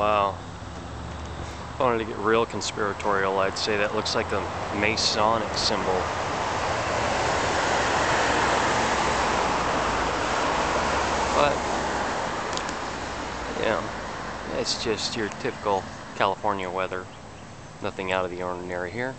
Wow. If I wanted to get real conspiratorial, I'd say that looks like the Masonic symbol. But, yeah, it's just your typical California weather. Nothing out of the ordinary here.